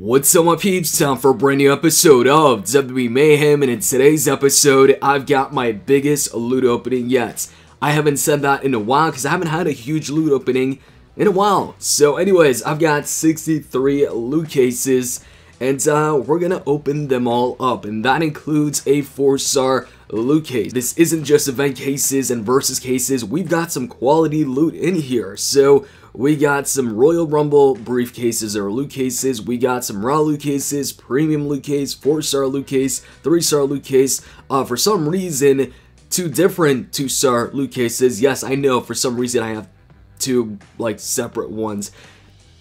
What's up my peeps, time for a brand new episode of WWE Mayhem and in today's episode I've got my biggest loot opening yet. I haven't said that in a while because I haven't had a huge loot opening in a while. So anyways, I've got 63 loot cases and uh, we're gonna open them all up and that includes a 4-star loot case. This isn't just event cases and versus cases, we've got some quality loot in here. So we got some Royal Rumble briefcases or loot cases. We got some raw loot cases, premium loot case, four star loot case, three star loot case. Uh, for some reason, two different two star loot cases. Yes, I know. For some reason, I have two like separate ones.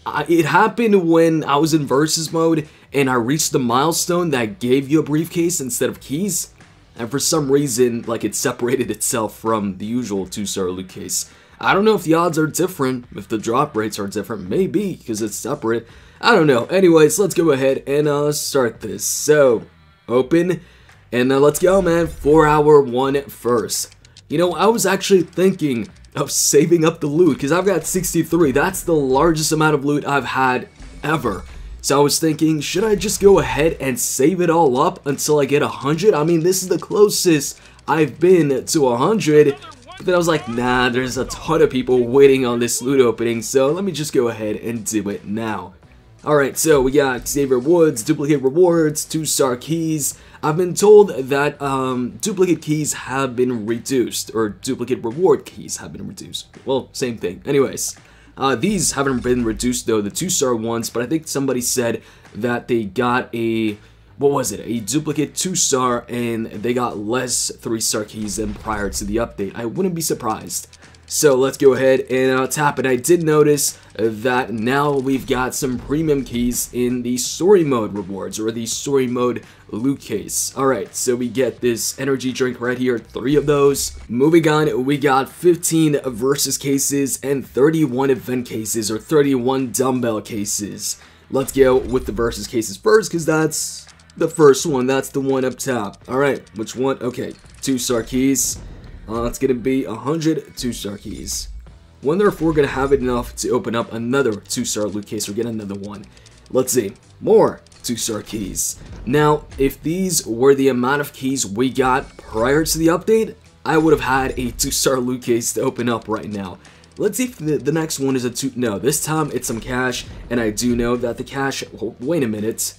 Uh, it happened when I was in versus mode and I reached the milestone that gave you a briefcase instead of keys. And for some reason, like it separated itself from the usual two star loot case. I don't know if the odds are different, if the drop rates are different, maybe, because it's separate. I don't know. Anyways, let's go ahead and uh, start this. So, open, and uh, let's go, man. Four hour one first. You know, I was actually thinking of saving up the loot, because I've got 63. That's the largest amount of loot I've had ever. So I was thinking, should I just go ahead and save it all up until I get 100? I mean, this is the closest I've been to 100 but then I was like, nah, there's a ton of people waiting on this loot opening, so let me just go ahead and do it now. Alright, so we got Xavier Woods, duplicate rewards, 2-star keys. I've been told that um, duplicate keys have been reduced, or duplicate reward keys have been reduced. Well, same thing. Anyways, uh, these haven't been reduced though, the 2-star ones, but I think somebody said that they got a what was it, a duplicate 2-star, and they got less 3-star keys than prior to the update. I wouldn't be surprised. So let's go ahead and uh, tap it. I did notice that now we've got some premium keys in the story mode rewards or the story mode loot case. Alright, so we get this energy drink right here, three of those. Moving on, we got 15 versus cases and 31 event cases or 31 dumbbell cases. Let's go with the versus cases first because that's the first one, that's the one up top. Alright, which one? Okay, two star keys. Uh, it's gonna be 100 two star keys. Wonder if we're gonna have it enough to open up another two star loot case or get another one. Let's see. More two star keys. Now, if these were the amount of keys we got prior to the update, I would have had a two star loot case to open up right now. Let's see if the, the next one is a two. No, this time it's some cash, and I do know that the cash. Wait a minute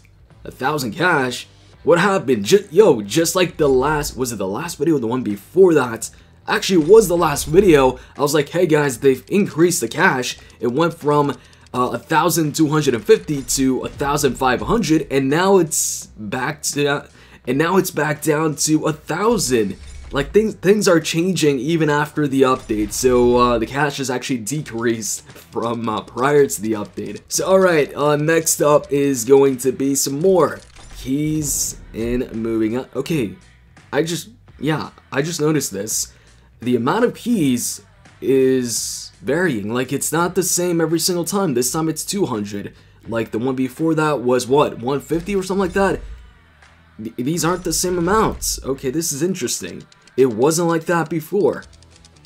a thousand cash. What happened? Yo, just like the last, was it the last video the one before that? Actually, was the last video. I was like, hey guys, they've increased the cash. It went from uh, 1,250 to 1,500, and now it's back to, and now it's back down to a thousand. Like things, things are changing even after the update. So uh, the cash has actually decreased from uh, prior to the update. So all right, uh, next up is going to be some more keys in moving up Okay, I just yeah, I just noticed this. The amount of keys is varying. Like it's not the same every single time. This time it's 200. Like the one before that was what 150 or something like that. these aren't the same amounts. Okay, this is interesting. It wasn't like that before.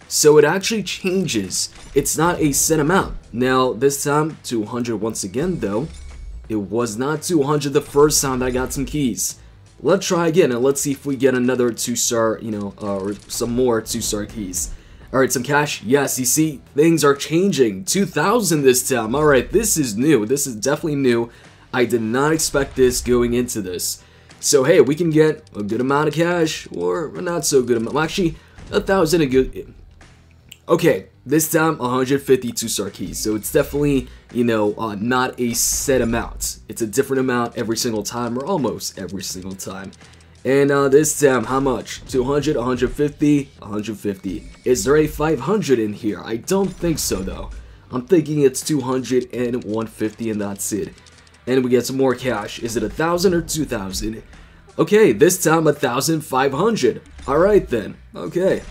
So it actually changes. It's not a set amount. Now, this time, 200 once again though. It was not 200 the first time that I got some keys. Let's try again and let's see if we get another 2-star, you know, uh, or some more 2-star keys. Alright, some cash. Yes, you see, things are changing. 2,000 this time. Alright, this is new. This is definitely new. I did not expect this going into this. So hey, we can get a good amount of cash or a not so good amount. Well, actually, a thousand a good. Okay, this time 152 star keys. So it's definitely you know uh, not a set amount. It's a different amount every single time or almost every single time. And uh, this time, how much? 200, 150, 150. Is there a 500 in here? I don't think so though. I'm thinking it's 200 and 150 and that's it and we get some more cash. Is it a thousand or two thousand? Okay, this time a thousand five hundred. Alright then, okay.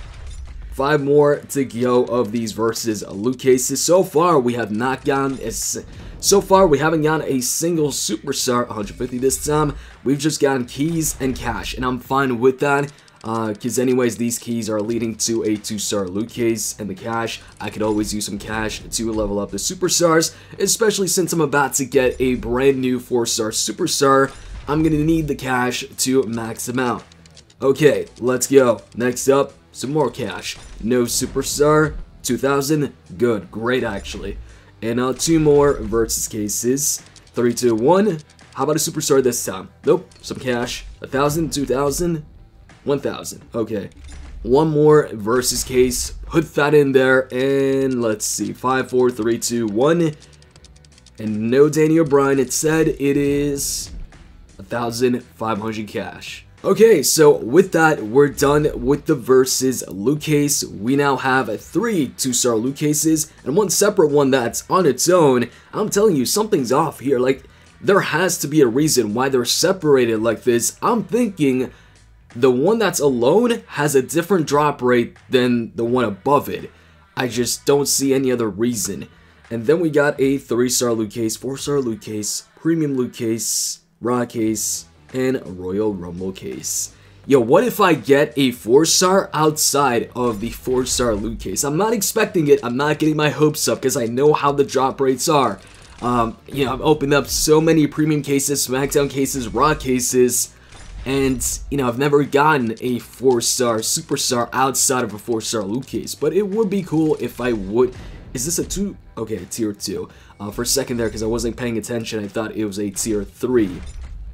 Five more to go of these versus loot cases. So far, we have not gotten a, so far we haven't gotten a single superstar 150 this time. We've just gotten keys and cash, and I'm fine with that. Because uh, anyways, these keys are leading to a 2-star loot case, and the cash, I could always use some cash to level up the superstars, especially since I'm about to get a brand new 4-star superstar, I'm gonna need the cash to max them out. Okay, let's go. Next up, some more cash. No superstar, 2000, good, great actually. And uh, two more versus cases, 3, 2, 1. How about a superstar this time? Nope, some cash, 1000, 2000, 1000. Okay. One more versus case. Put that in there. And let's see. 5, 4, 3, 2, 1. And no Danny O'Brien. It said it is a 1,500 cash. Okay, so with that, we're done with the versus loot case. We now have three two-star loot cases and one separate one that's on its own. I'm telling you, something's off here. Like, there has to be a reason why they're separated like this. I'm thinking the one that's alone has a different drop rate than the one above it. I just don't see any other reason. And then we got a 3-star loot case, 4-star loot case, premium loot case, raw case, and Royal Rumble case. Yo, what if I get a 4-star outside of the 4-star loot case? I'm not expecting it, I'm not getting my hopes up because I know how the drop rates are. Um, you know, I've opened up so many premium cases, SmackDown cases, Raw cases, and, you know, I've never gotten a 4-star superstar outside of a 4-star loot case. But it would be cool if I would... Is this a 2? Okay, tier 2. Uh, for a second there, because I wasn't paying attention, I thought it was a tier 3.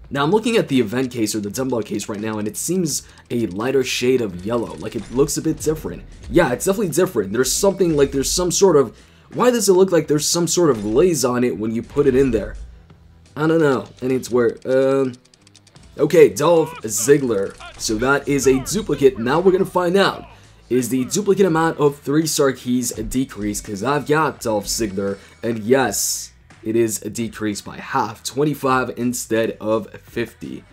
Now I'm looking at the event case or the dumbbell case right now and it seems a lighter shade of yellow, like it looks a bit different. Yeah, it's definitely different. There's something like there's some sort of, why does it look like there's some sort of glaze on it when you put it in there? I don't know, and it's where, um, Okay, Dolph Ziggler. So that is a duplicate. Now we're going to find out. Is the duplicate amount of 3-star keys decreased? Because I've got Dolph Ziggler. And yes, it is decreased by half. 25 instead of 50.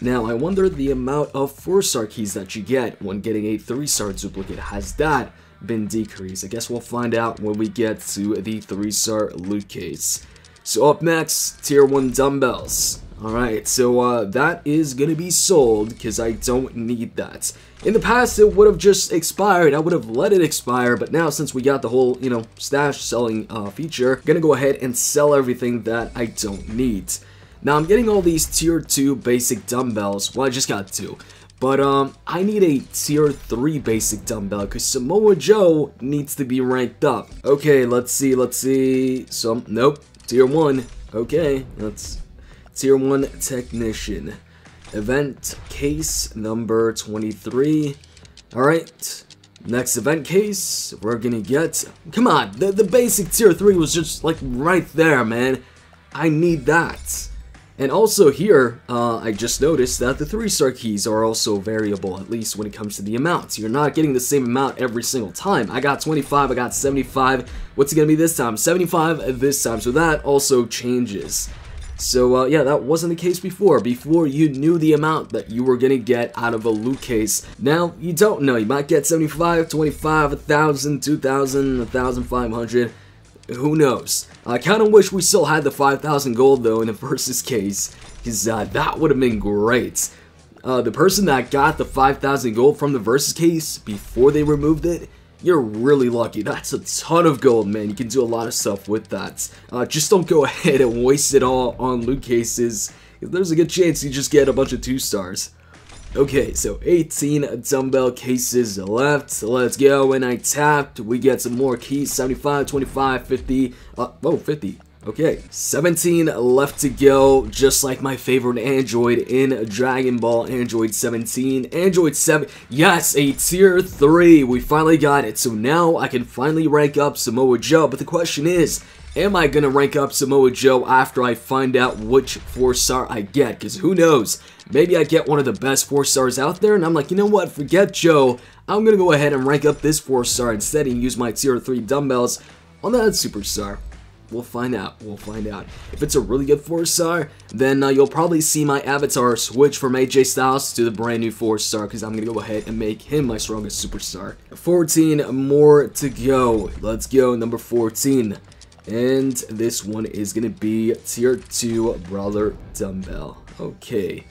Now, I wonder the amount of 4-star keys that you get when getting a 3-star duplicate. Has that been decreased? I guess we'll find out when we get to the 3-star loot case. So up next, Tier 1 Dumbbells. Alright, so uh, that is gonna be sold because I don't need that. In the past, it would have just expired. I would have let it expire, but now since we got the whole, you know, stash selling uh, feature, gonna go ahead and sell everything that I don't need. Now, I'm getting all these tier 2 basic dumbbells. Well, I just got two. But um, I need a tier 3 basic dumbbell because Samoa Joe needs to be ranked up. Okay, let's see, let's see. So, nope, tier 1. Okay, let's Tier 1 Technician. Event case number 23. Alright, next event case, we're gonna get... Come on, the, the basic tier 3 was just like right there, man. I need that. And also here, uh, I just noticed that the 3-star keys are also variable, at least when it comes to the amounts. You're not getting the same amount every single time. I got 25, I got 75. What's it going to be this time? 75 this time, so that also changes. So uh, yeah, that wasn't the case before. Before, you knew the amount that you were to get out of a loot case. Now, you don't know. You might get 75, 25, 1,000, 2,000, 1,500. Who knows? I kind of wish we still had the 5,000 gold though in the versus case. Because uh, that would have been great. Uh, the person that got the 5,000 gold from the versus case before they removed it you're really lucky. That's a ton of gold, man. You can do a lot of stuff with that. Uh, just don't go ahead and waste it all on loot cases. There's a good chance you just get a bunch of 2 stars. Okay, so 18 dumbbell cases left. Let's go. When I tapped. We get some more keys. 75, 25, 50. Uh, oh, 50. Okay, 17 left to go, just like my favorite Android in Dragon Ball Android 17. Android 7, yes, a tier 3, we finally got it. So now I can finally rank up Samoa Joe, but the question is, am I going to rank up Samoa Joe after I find out which 4-star I get? Because who knows, maybe I get one of the best 4-stars out there, and I'm like, you know what, forget Joe, I'm going to go ahead and rank up this 4-star instead and use my tier 3 dumbbells on that superstar. We'll find out. We'll find out. If it's a really good 4-star, then uh, you'll probably see my avatar switch from AJ Styles to the brand new 4-star because I'm going to go ahead and make him my strongest superstar. 14 more to go. Let's go, number 14. And this one is going to be Tier 2 Brawler Dumbbell. Okay.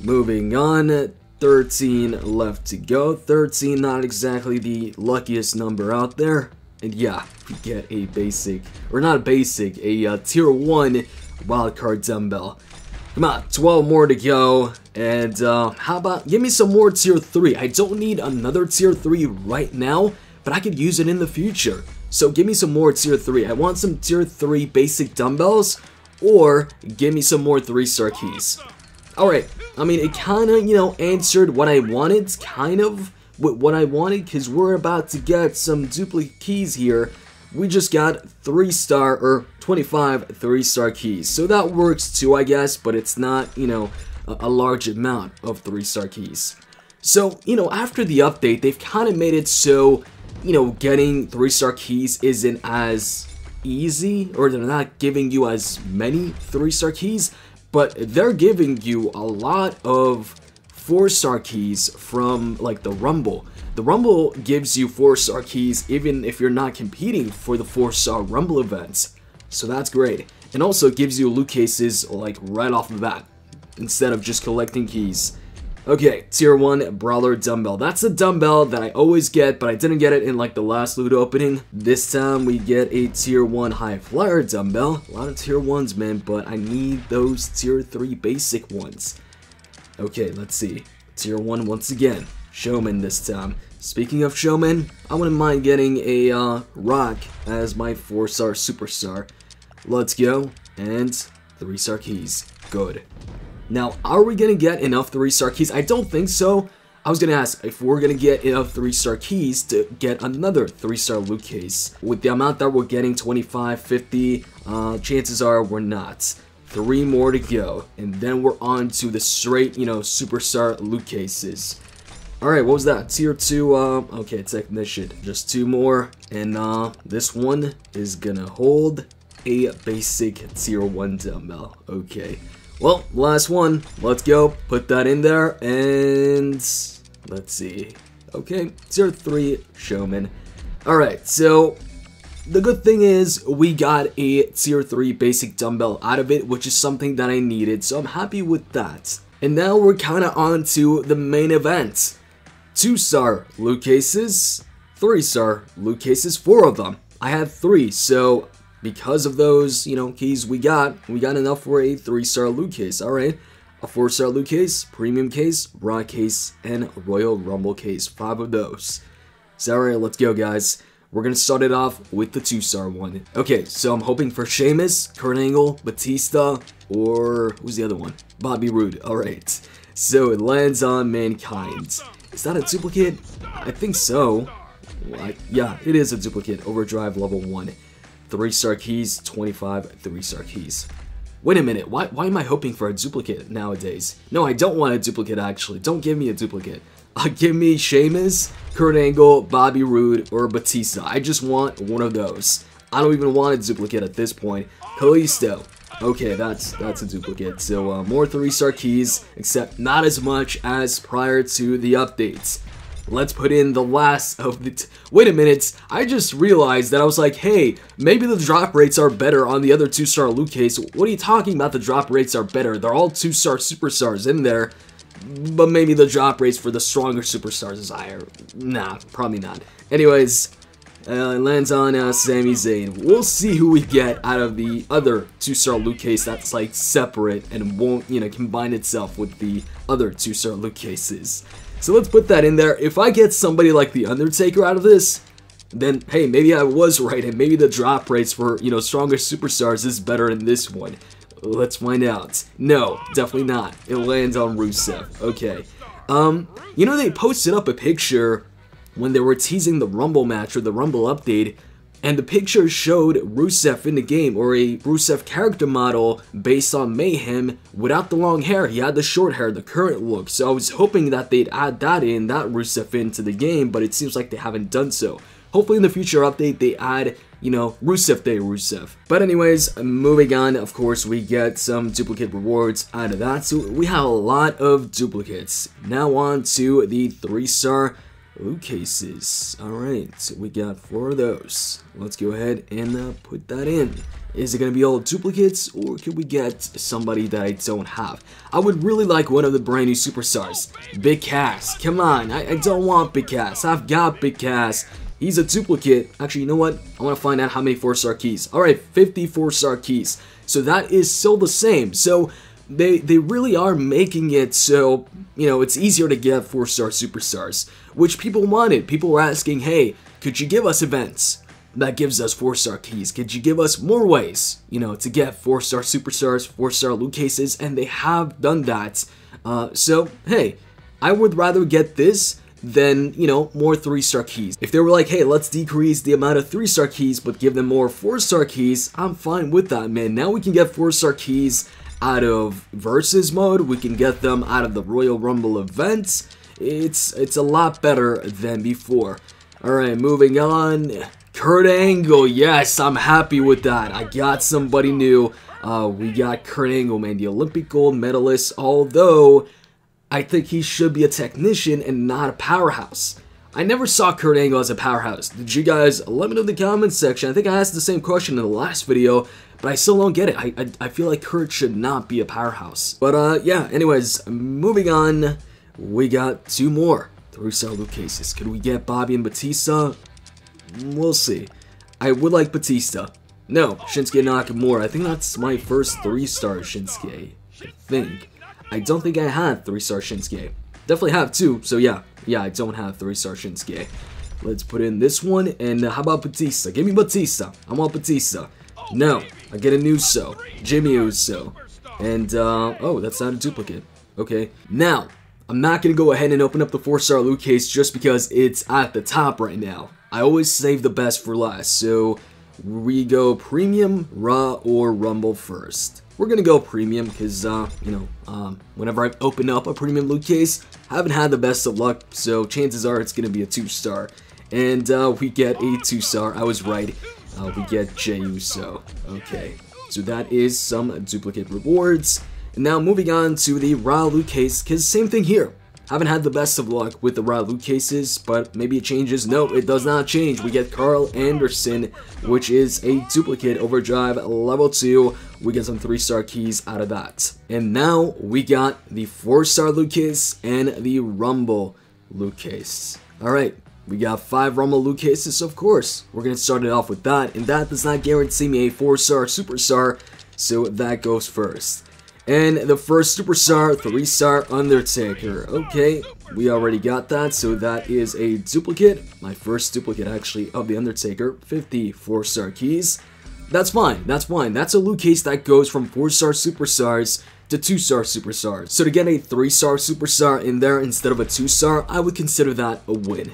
Moving on. 13 left to go. 13, not exactly the luckiest number out there. And yeah, we get a basic, or not a basic, a uh, tier 1 wildcard dumbbell. Come on, 12 more to go. And uh, how about, give me some more tier 3. I don't need another tier 3 right now, but I could use it in the future. So give me some more tier 3. I want some tier 3 basic dumbbells, or give me some more 3-star keys. Alright, I mean, it kind of, you know, answered what I wanted, kind of what I wanted, because we're about to get some duplicate keys here we just got 3 star or 25 3 star keys. So that works too, I guess, but it's not, you know, a, a large amount of 3 star keys. So, you know, after the update, they've kind of made it so, you know, getting 3 star keys isn't as easy, or they're not giving you as many 3 star keys, but they're giving you a lot of 4 star keys from, like, the Rumble. The Rumble gives you 4-star keys even if you're not competing for the 4-star Rumble events. So that's great. And also gives you loot cases like right off the bat, instead of just collecting keys. Okay, tier 1 Brawler Dumbbell. That's a dumbbell that I always get, but I didn't get it in like the last loot opening. This time we get a tier 1 High Flyer Dumbbell. A lot of tier 1s, man, but I need those tier 3 basic ones. Okay, let's see. Tier 1 once again. Showman this time. Speaking of Showman, I wouldn't mind getting a uh, Rock as my 4-star superstar. Let's go, and 3-star keys. Good. Now, are we going to get enough 3-star keys? I don't think so. I was going to ask if we're going to get enough 3-star keys to get another 3-star loot case. With the amount that we're getting, 25, 50, uh, chances are we're not. Three more to go, and then we're on to the straight, you know, superstar loot cases. Alright, what was that? Tier 2, uh, okay, technician. Just two more, and uh, this one is gonna hold a basic tier 1 dumbbell. Okay. Well, last one. Let's go. Put that in there, and let's see. Okay, tier 3 showman. Alright, so the good thing is we got a tier 3 basic dumbbell out of it, which is something that I needed, so I'm happy with that. And now we're kind of on to the main event. 2-star loot cases, 3-star loot cases, 4 of them. I have 3, so because of those, you know, keys we got, we got enough for a 3-star loot case, alright. A 4-star loot case, premium case, raw case, and Royal Rumble case, 5 of those. So alright, let's go guys. We're gonna start it off with the 2-star one. Okay, so I'm hoping for Sheamus, Kurt Angle, Batista, or who's the other one? Bobby Roode, alright. So it lands on Mankind. Is that a duplicate? I think so. Yeah, it is a duplicate. Overdrive level 1. 3-star keys, 25 3-star keys. Wait a minute, why, why am I hoping for a duplicate nowadays? No, I don't want a duplicate actually. Don't give me a duplicate. Uh, give me Sheamus, Kurt Angle, Bobby Roode, or Batista. I just want one of those. I don't even want a duplicate at this point. Kalisto, Okay, that's that's a duplicate. So uh, more 3-star keys, except not as much as prior to the updates. Let's put in the last of the... Wait a minute, I just realized that I was like, hey, maybe the drop rates are better on the other 2-star loot case. What are you talking about the drop rates are better? They're all 2-star superstars in there. But maybe the drop rates for the stronger superstars is higher. Nah, probably not. Anyways, uh, lands on uh, Sami Zayn. We'll see who we get out of the other two-star loot case that's like separate and won't, you know, combine itself with the other two-star loot cases. So let's put that in there. If I get somebody like The Undertaker out of this, then hey, maybe I was right and maybe the drop rates for, you know, stronger superstars is better in this one. Let's find out. No, definitely not. It lands on Rusev. Okay. Um, you know, they posted up a picture when they were teasing the Rumble match or the Rumble update, and the picture showed Rusev in the game, or a Rusev character model based on Mayhem without the long hair. He had the short hair, the current look. So I was hoping that they'd add that in, that Rusev into the game, but it seems like they haven't done so. Hopefully in the future update they add, you know, Rusev Day Rusev. But anyways, moving on, of course, we get some duplicate rewards out of that. So we have a lot of duplicates. Now on to the 3-star Loot cases. Alright, so we got four of those. Let's go ahead and uh, put that in. Is it going to be all duplicates, or could we get somebody that I don't have? I would really like one of the brand new superstars. Big Cass. Come on, I, I don't want Big Cass. I've got Big Cass. He's a duplicate. Actually, you know what? I want to find out how many 4-star keys. Alright, 50 4-star keys. So that is still the same. So they they really are making it so you know it's easier to get four star superstars, which people wanted. People were asking, hey, could you give us events that gives us four star keys? Could you give us more ways, you know, to get four star superstars, four star loot cases? And they have done that. Uh, so hey, I would rather get this than, you know, more 3-star keys. If they were like, hey, let's decrease the amount of 3-star keys but give them more 4-star keys, I'm fine with that, man. Now we can get 4-star keys out of versus mode. We can get them out of the Royal Rumble events. It's it's a lot better than before. All right, moving on. Kurt Angle, yes, I'm happy with that. I got somebody new. Uh, we got Kurt Angle, man, the Olympic gold medalist. Although I think he should be a technician and not a powerhouse. I never saw Kurt Angle as a powerhouse. Did you guys? Let me know in the comments section. I think I asked the same question in the last video, but I still don't get it. I, I, I feel like Kurt should not be a powerhouse. But uh, yeah, anyways, moving on, we got two more three-star loot cases. Could we get Bobby and Batista? We'll see. I would like Batista. No, Shinsuke Nakamura. I think that's my first three-star Shinsuke. I think. I don't think I had three-star Shinsuke. Definitely have two, so yeah. Yeah, I don't have three-star Shinsuke. Let's put in this one, and how about Batista? Give me Batista. I want Batista. No, I get a new so. Jimmy Uso. And, uh, oh, that's not a duplicate. Okay. Now, I'm not going to go ahead and open up the 4-star loot case just because it's at the top right now. I always save the best for last, so we go Premium, Raw, or Rumble first. We're gonna go premium because, uh, you know, um, whenever I open up a premium loot case, I haven't had the best of luck, so chances are it's gonna be a 2-star. And uh, we get a 2-star, I was right, uh, we get Jey Uso. Okay, so that is some duplicate rewards. And now moving on to the raw loot case, because same thing here. Haven't had the best of luck with the loot cases, but maybe it changes. No, it does not change. We get Karl Anderson, which is a duplicate overdrive level 2. We get some 3-star keys out of that. And now we got the 4-star loot case and the Rumble loot case. Alright, we got 5 Rumble loot cases, of course. We're going to start it off with that, and that does not guarantee me a 4-star superstar, so that goes first. And the first superstar, 3-star Undertaker. Okay, we already got that, so that is a duplicate. My first duplicate, actually, of the Undertaker. 50 4-star keys. That's fine, that's fine. That's a loot case that goes from 4-star superstars to 2-star superstars. So to get a 3-star superstar in there instead of a 2-star, I would consider that a win.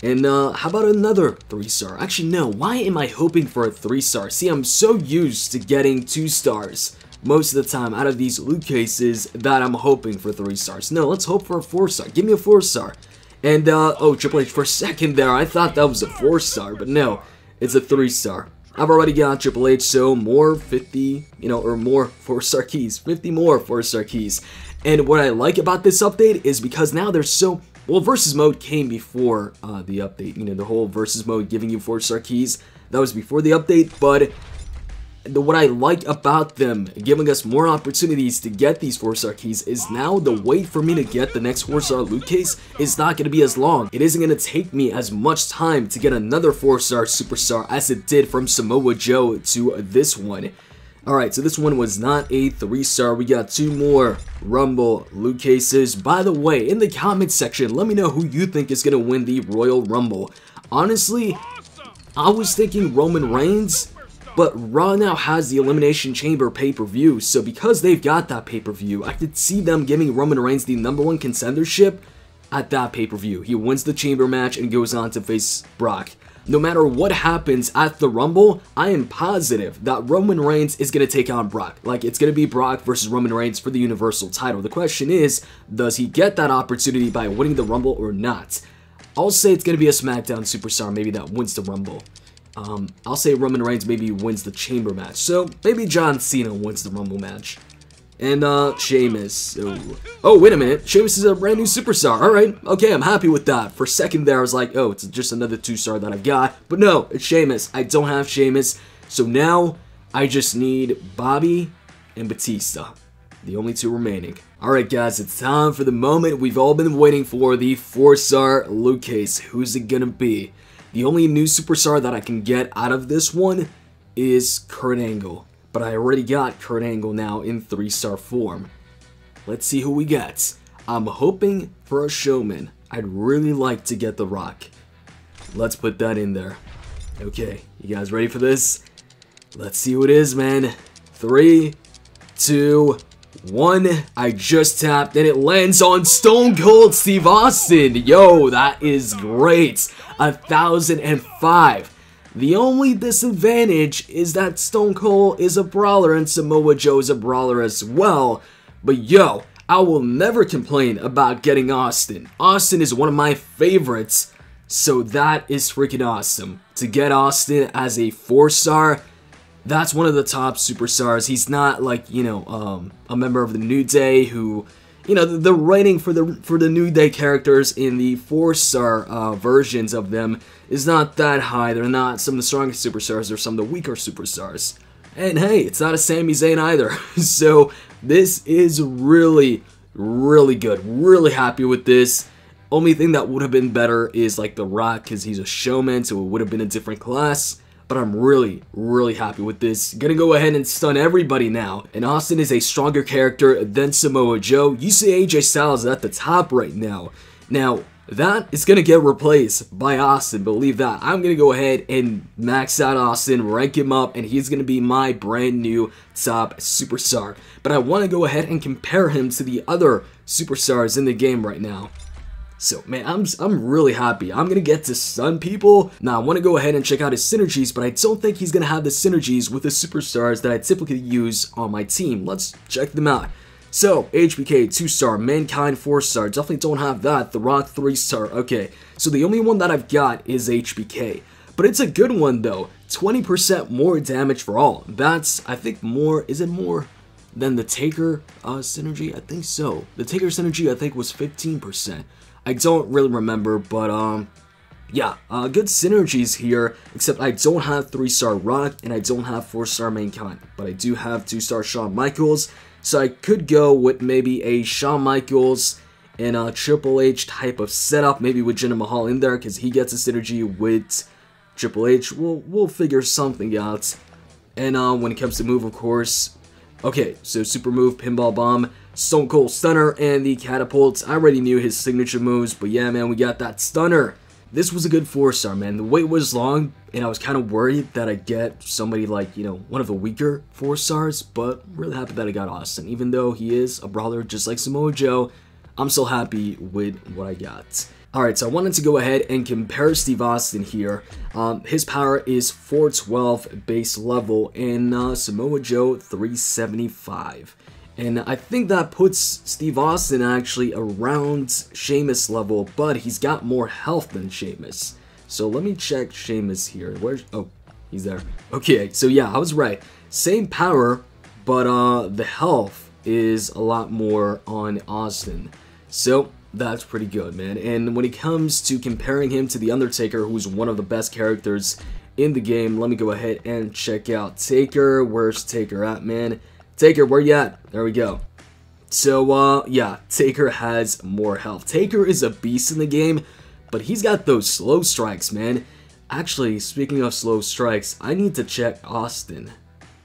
And uh, how about another 3-star? Actually, no, why am I hoping for a 3-star? See, I'm so used to getting 2 stars most of the time out of these loot cases that I'm hoping for 3 stars. No, let's hope for a 4 star. Give me a 4 star. And, uh, oh, Triple H, for a second there, I thought that was a 4 star, but no, it's a 3 star. I've already got Triple H, so more 50, you know, or more 4 star keys. 50 more 4 star keys. And what I like about this update is because now there's so well, versus mode came before uh, the update. You know, the whole versus mode giving you 4-star keys, that was before the update, but what I like about them giving us more opportunities to get these 4-star keys is now the wait for me to get the next 4-star loot case is not going to be as long. It isn't going to take me as much time to get another 4-star superstar as it did from Samoa Joe to this one. Alright, so this one was not a 3-star. We got two more Rumble loot cases. By the way, in the comments section, let me know who you think is going to win the Royal Rumble. Honestly, I was thinking Roman Reigns, but Raw now has the Elimination Chamber pay-per-view, so because they've got that pay-per-view, I could see them giving Roman Reigns the number one contendership at that pay-per-view. He wins the Chamber match and goes on to face Brock. No matter what happens at the Rumble, I am positive that Roman Reigns is going to take on Brock. Like, it's going to be Brock versus Roman Reigns for the Universal title. The question is, does he get that opportunity by winning the Rumble or not? I'll say it's going to be a SmackDown superstar maybe that wins the Rumble. Um, I'll say Roman Reigns maybe wins the Chamber match. So maybe John Cena wins the Rumble match. And, uh, Sheamus. Oh. oh, wait a minute. Sheamus is a brand new superstar. Alright, okay, I'm happy with that. For a second there, I was like, oh, it's just another two-star that I've got. But no, it's Sheamus. I don't have Sheamus. So now, I just need Bobby and Batista. The only two remaining. Alright guys, it's time for the moment we've all been waiting for, the 4-star Loot Case. Who's it gonna be? The only new superstar that I can get out of this one is Kurt Angle but I already got Kurt Angle now in 3-star form. Let's see who we get. I'm hoping for a showman. I'd really like to get The Rock. Let's put that in there. Okay, you guys ready for this? Let's see who it is, man. Three, two, one. I just tapped and it lands on Stone Cold Steve Austin. Yo, that is great. A thousand and five. The only disadvantage is that Stone Cold is a brawler and Samoa Joe is a brawler as well. But yo, I will never complain about getting Austin. Austin is one of my favorites, so that is freaking awesome. To get Austin as a 4-star, that's one of the top superstars. He's not like, you know, um, a member of the New Day who you know, the, the writing for the for the New Day characters in the four-star uh, versions of them is not that high. They're not some of the strongest superstars. They're some of the weaker superstars. And hey, it's not a Sami Zayn either. so this is really, really good. Really happy with this. Only thing that would have been better is like The Rock because he's a showman, so it would have been a different class but I'm really, really happy with this. Gonna go ahead and stun everybody now. And Austin is a stronger character than Samoa Joe. You see AJ Styles at the top right now. Now, that is going to get replaced by Austin, believe that. I'm going to go ahead and max out Austin, rank him up, and he's going to be my brand new top superstar. But I want to go ahead and compare him to the other superstars in the game right now. So, man, I'm, I'm really happy. I'm to get to stun people. Now, I want to go ahead and check out his synergies, but I don't think he's to have the synergies with the superstars that I typically use on my team. Let's check them out. So, HBK 2-star, Mankind 4-star, definitely don't have that. The Rock 3-star, okay. So the only one that I've got is HBK. But it's a good one though. 20% more damage for all. That's, I think, more, is it more than the Taker uh, synergy? I think so. The Taker synergy, I think, was 15%. I don't really remember, but um, yeah, uh, good synergies here, except I don't have 3-star Rock, and I don't have 4-star Mankind, but I do have 2-star Shawn Michaels, so I could go with maybe a Shawn Michaels and a Triple H type of setup, maybe with Jinder Mahal in there, because he gets a synergy with Triple H. We'll, we'll figure something out. And uh, when it comes to move, of course, okay, so Super Move, Pinball Bomb, Stone Cold Stunner, and the Catapults. I already knew his signature moves, but yeah, man, we got that Stunner. This was a good 4-star, man. The wait was long, and I was kind of worried that I'd get somebody like, you know, one of the weaker 4-stars, but really happy that I got Austin. Even though he is a brawler just like Samoa Joe, I'm still happy with what I got. Alright, so I wanted to go ahead and compare Steve Austin here. Um, his power is 412 base level, and uh, Samoa Joe 375. And I think that puts Steve Austin actually around Sheamus level, but he's got more health than Sheamus. So let me check Sheamus here. Where's oh, he's there. Okay, so yeah, I was right. Same power, but uh the health is a lot more on Austin. So that's pretty good, man. And when it comes to comparing him to The Undertaker, who's one of the best characters in the game, let me go ahead and check out Taker. Where's Taker at, man? Taker, where you at? There we go. So, uh, yeah, Taker has more health. Taker is a beast in the game, but he's got those slow strikes, man. Actually, speaking of slow strikes, I need to check Austin.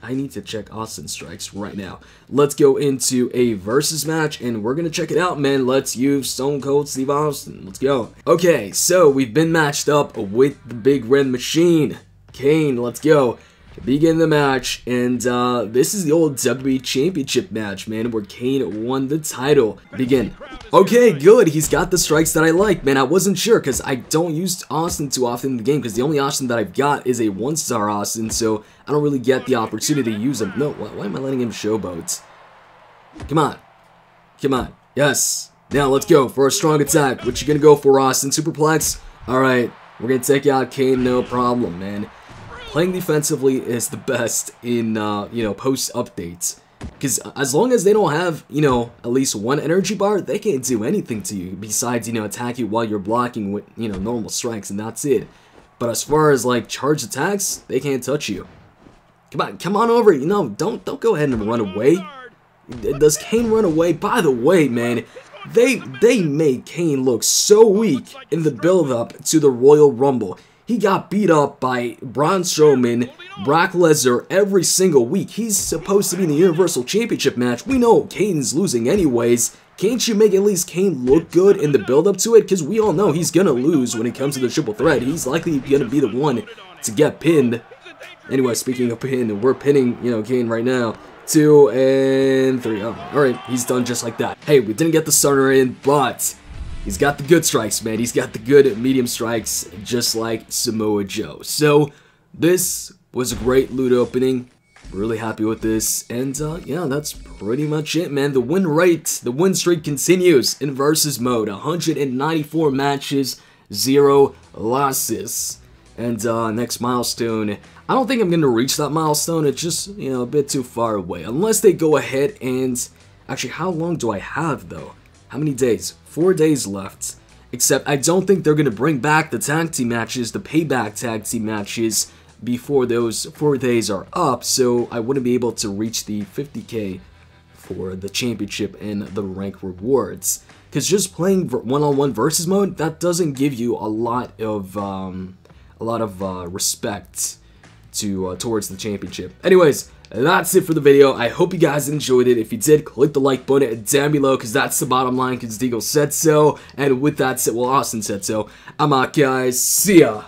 I need to check Austin strikes right now. Let's go into a versus match, and we're gonna check it out, man. Let's use Stone Cold Steve Austin. Let's go. Okay, so we've been matched up with the Big Red Machine. Kane, let's go begin the match, and uh, this is the old WWE Championship match, man, where Kane won the title. Begin. Okay, good. He's got the strikes that I like, man. I wasn't sure because I don't use Austin too often in the game because the only Austin that I've got is a one-star Austin, so I don't really get the opportunity to use him. No, why, why am I letting him showboat? Come on. Come on. Yes. Now let's go for a strong attack. What you gonna go for, Austin? Superplex? Alright, we're gonna take out Kane, no problem, man playing defensively is the best in, uh, you know, post updates. Because as long as they don't have, you know, at least one energy bar, they can't do anything to you besides, you know, attack you while you're blocking with, you know, normal strikes, and that's it. But as far as, like, charge attacks, they can't touch you. Come on, come on over, you know, don't, don't go ahead and run away. Does Kane run away? By the way, man, they they made Kane look so weak in the build-up to the Royal Rumble. He got beat up by Braun Strowman, Brock Lesnar every single week. He's supposed to be in the Universal Championship match. We know Kane's losing anyways. Can't you make at least Kane look good in the build-up to it? Because we all know he's going to lose when it comes to the triple threat. He's likely going to be the one to get pinned. Anyway, speaking of pin, we're pinning, you know, Kane right now two, and three. Oh, alright, he's done just like that. Hey, we didn't get the starter in, but he's got the good strikes, man. He's got the good medium strikes, just like Samoa Joe. So, this was a great loot opening. Really happy with this. And, uh, yeah, that's pretty much it, man. The win rate, the win streak continues in versus mode. 194 matches, zero losses. And, uh, next milestone I don't think I'm going to reach that milestone. It's just, you know, a bit too far away. Unless they go ahead and... Actually, how long do I have, though? How many days? Four days left. Except I don't think they're going to bring back the tag team matches, the payback tag team matches, before those four days are up, so I wouldn't be able to reach the 50k for the championship and the rank rewards. Because just playing one-on-one -on -one versus mode, that doesn't give you a lot of, um, a lot of uh, respect to uh, towards the championship. Anyways, that's it for the video. I hope you guys enjoyed it. If you did, click the like button down below because that's the bottom line because Deagle said so. And with that said, well, Austin said so. I'm out, guys. See ya.